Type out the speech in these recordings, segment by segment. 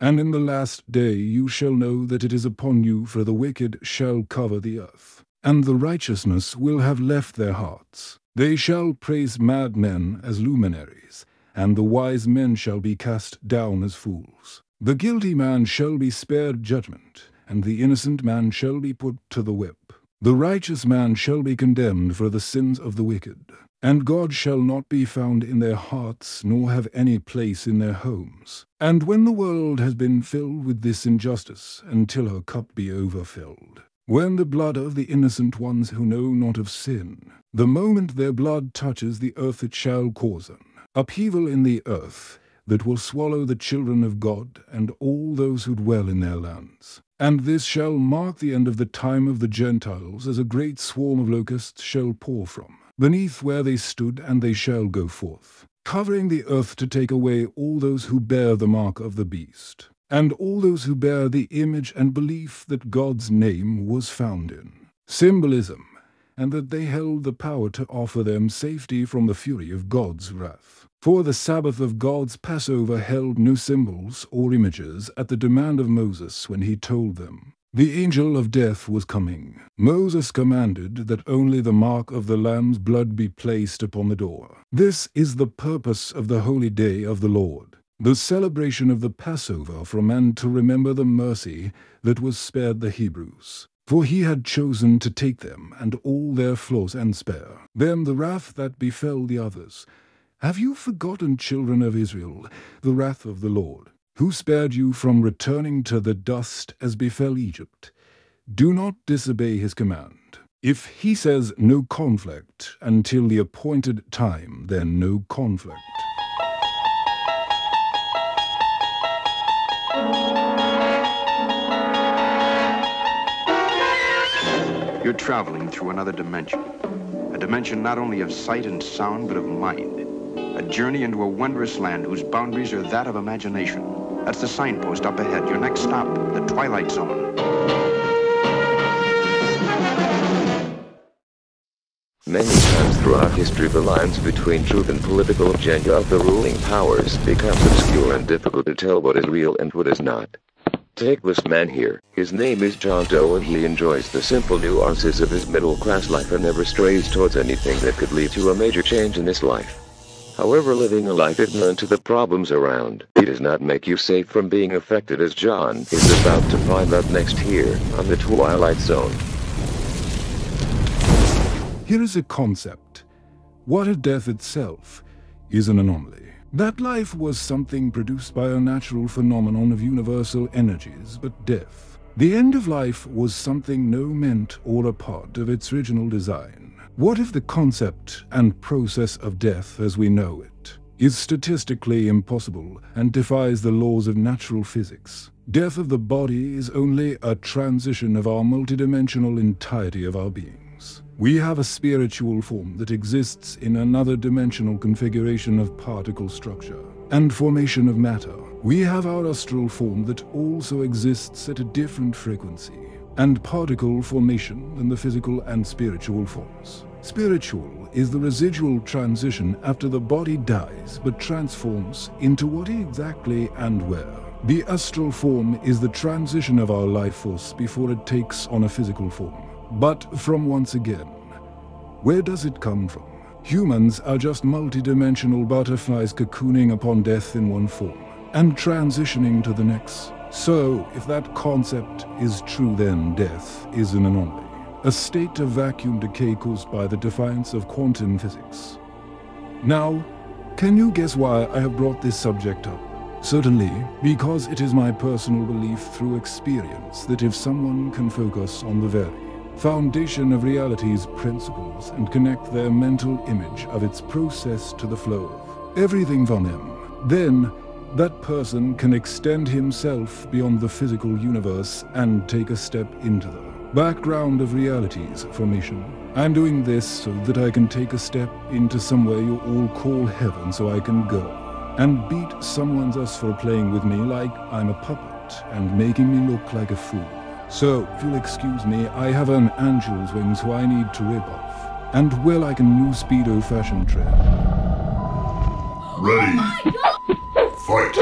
And in the last day you shall know that it is upon you, for the wicked shall cover the earth, and the righteousness will have left their hearts. They shall praise madmen as luminaries, and the wise men shall be cast down as fools. The guilty man shall be spared judgment, and the innocent man shall be put to the whip. The righteous man shall be condemned for the sins of the wicked. And God shall not be found in their hearts, nor have any place in their homes. And when the world has been filled with this injustice, until her cup be overfilled, when the blood of the innocent ones who know not of sin, the moment their blood touches the earth it shall cause an upheaval in the earth, that will swallow the children of God and all those who dwell in their lands. And this shall mark the end of the time of the Gentiles, as a great swarm of locusts shall pour from beneath where they stood, and they shall go forth, covering the earth to take away all those who bear the mark of the beast, and all those who bear the image and belief that God's name was found in. Symbolism, and that they held the power to offer them safety from the fury of God's wrath. For the Sabbath of God's Passover held no symbols or images at the demand of Moses when he told them, the angel of death was coming. Moses commanded that only the mark of the Lamb's blood be placed upon the door. This is the purpose of the holy day of the Lord, the celebration of the Passover for men to remember the mercy that was spared the Hebrews. For he had chosen to take them and all their flaws and spare them the wrath that befell the others. Have you forgotten, children of Israel, the wrath of the Lord? who spared you from returning to the dust as befell Egypt. Do not disobey his command. If he says no conflict until the appointed time, then no conflict. You're traveling through another dimension. A dimension not only of sight and sound, but of mind. A journey into a wondrous land whose boundaries are that of imagination. That's the signpost up ahead. Your next stop, the Twilight Zone. Many times throughout history the lines between truth and political agenda of the ruling powers becomes obscure and difficult to tell what is real and what is not. Take this man here. His name is John Doe and he enjoys the simple nuances of his middle-class life and never strays towards anything that could lead to a major change in his life. However living a life ignorant to the problems around, it does not make you safe from being affected as John is about to find out next here, on the Twilight Zone. Here is a concept. What if death itself is an anomaly? That life was something produced by a natural phenomenon of universal energies, but death. The end of life was something no meant or a part of its original design. What if the concept and process of death as we know it is statistically impossible and defies the laws of natural physics? Death of the body is only a transition of our multidimensional entirety of our beings. We have a spiritual form that exists in another dimensional configuration of particle structure and formation of matter. We have our astral form that also exists at a different frequency and particle formation in the physical and spiritual forms. Spiritual is the residual transition after the body dies but transforms into what exactly and where. The astral form is the transition of our life force before it takes on a physical form. But from once again, where does it come from? Humans are just multidimensional butterflies cocooning upon death in one form and transitioning to the next. So, if that concept is true, then death is an anomaly a state of vacuum decay caused by the defiance of quantum physics. Now, can you guess why I have brought this subject up? Certainly, because it is my personal belief through experience that if someone can focus on the very foundation of reality's principles and connect their mental image of its process to the flow of everything from them, then that person can extend himself beyond the physical universe and take a step into the background of realities formation. I'm doing this so that I can take a step into somewhere you all call heaven so I can go and beat someone's us for playing with me like I'm a puppet and making me look like a fool. So, if you'll excuse me, I have an angel's wings who I need to rip off. And wear like a new Speedo fashion trend. Ready. Oh Fight.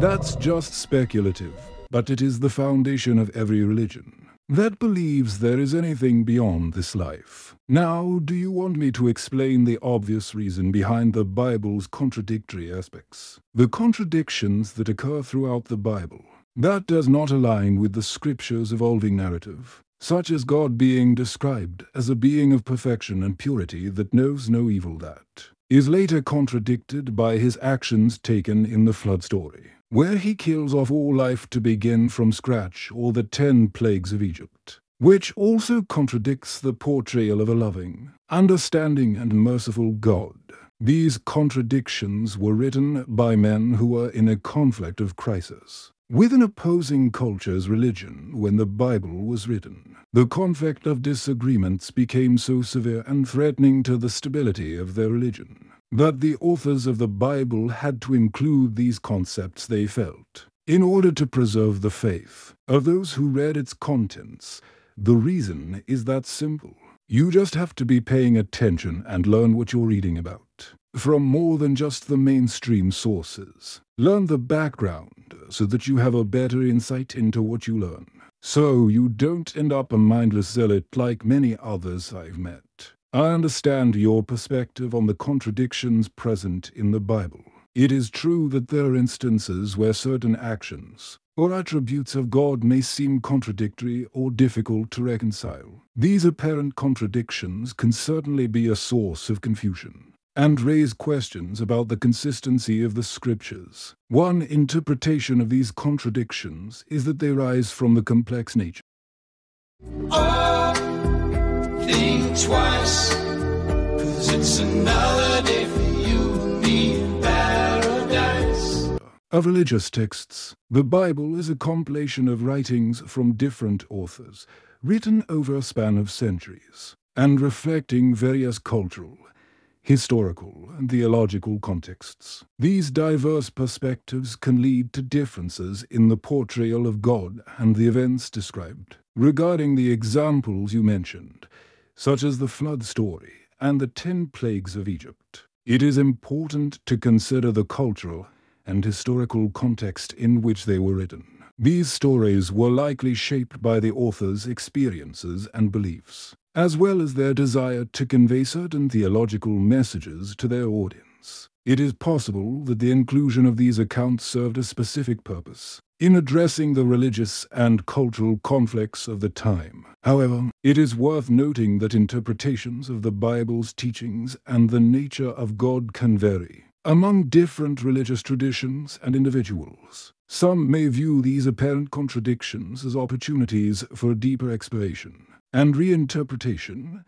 That's just speculative, but it is the foundation of every religion that believes there is anything beyond this life. Now, do you want me to explain the obvious reason behind the Bible's contradictory aspects? The contradictions that occur throughout the Bible. That does not align with the Scripture's evolving narrative, such as God being described as a being of perfection and purity that knows no evil that is later contradicted by his actions taken in the flood story where he kills off all life to begin from scratch, or the ten plagues of Egypt, which also contradicts the portrayal of a loving, understanding, and merciful God. These contradictions were written by men who were in a conflict of crisis with an opposing culture's religion when the Bible was written. The conflict of disagreements became so severe and threatening to the stability of their religion that the authors of the Bible had to include these concepts they felt. In order to preserve the faith of those who read its contents, the reason is that simple. You just have to be paying attention and learn what you're reading about. From more than just the mainstream sources. Learn the background so that you have a better insight into what you learn. So you don't end up a mindless zealot like many others I've met. I understand your perspective on the contradictions present in the Bible. It is true that there are instances where certain actions or attributes of God may seem contradictory or difficult to reconcile. These apparent contradictions can certainly be a source of confusion and raise questions about the consistency of the scriptures. One interpretation of these contradictions is that they rise from the complex nature. Of religious texts, the Bible is a compilation of writings from different authors, written over a span of centuries, and reflecting various cultural, historical, and theological contexts. These diverse perspectives can lead to differences in the portrayal of God and the events described. Regarding the examples you mentioned, such as the flood story and the ten plagues of Egypt. It is important to consider the cultural and historical context in which they were written. These stories were likely shaped by the author's experiences and beliefs, as well as their desire to convey certain theological messages to their audience. It is possible that the inclusion of these accounts served a specific purpose, in addressing the religious and cultural conflicts of the time. However, it is worth noting that interpretations of the Bible's teachings and the nature of God can vary among different religious traditions and individuals. Some may view these apparent contradictions as opportunities for deeper exploration and reinterpretation,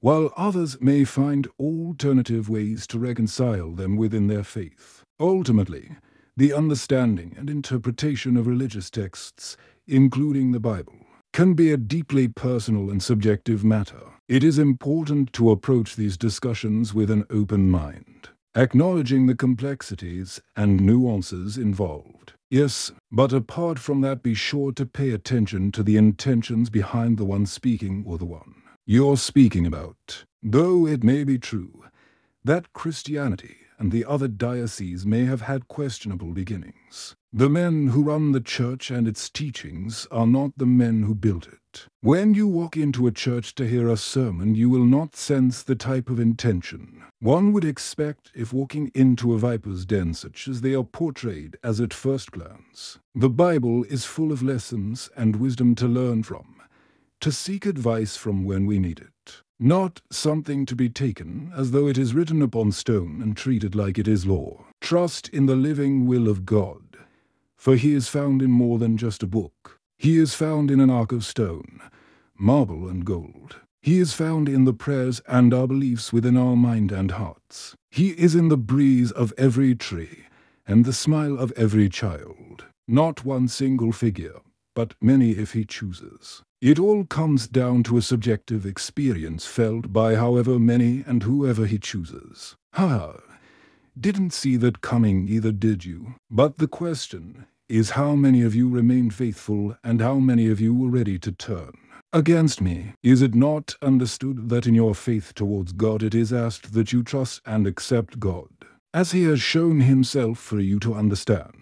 while others may find alternative ways to reconcile them within their faith. Ultimately, the understanding and interpretation of religious texts, including the Bible, can be a deeply personal and subjective matter. It is important to approach these discussions with an open mind, acknowledging the complexities and nuances involved. Yes, but apart from that, be sure to pay attention to the intentions behind the one speaking or the one you're speaking about. Though it may be true that Christianity and the other dioceses may have had questionable beginnings. The men who run the church and its teachings are not the men who built it. When you walk into a church to hear a sermon, you will not sense the type of intention one would expect if walking into a viper's den such as they are portrayed as at first glance. The Bible is full of lessons and wisdom to learn from, to seek advice from when we need it not something to be taken as though it is written upon stone and treated like it is law. Trust in the living will of God, for he is found in more than just a book. He is found in an ark of stone, marble and gold. He is found in the prayers and our beliefs within our mind and hearts. He is in the breeze of every tree and the smile of every child. Not one single figure, but many if he chooses. It all comes down to a subjective experience felt by however many and whoever he chooses. Ha! Didn't see that coming either, did you? But the question is how many of you remained faithful and how many of you were ready to turn? Against me, is it not understood that in your faith towards God it is asked that you trust and accept God, as he has shown himself for you to understand?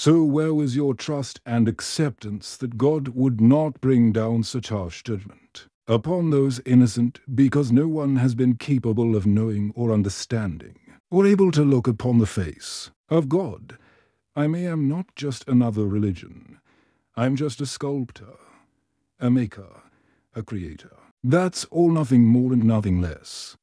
So where was your trust and acceptance that God would not bring down such harsh judgment upon those innocent because no one has been capable of knowing or understanding or able to look upon the face of God? I am not just another religion. I'm just a sculptor, a maker, a creator. That's all nothing more and nothing less.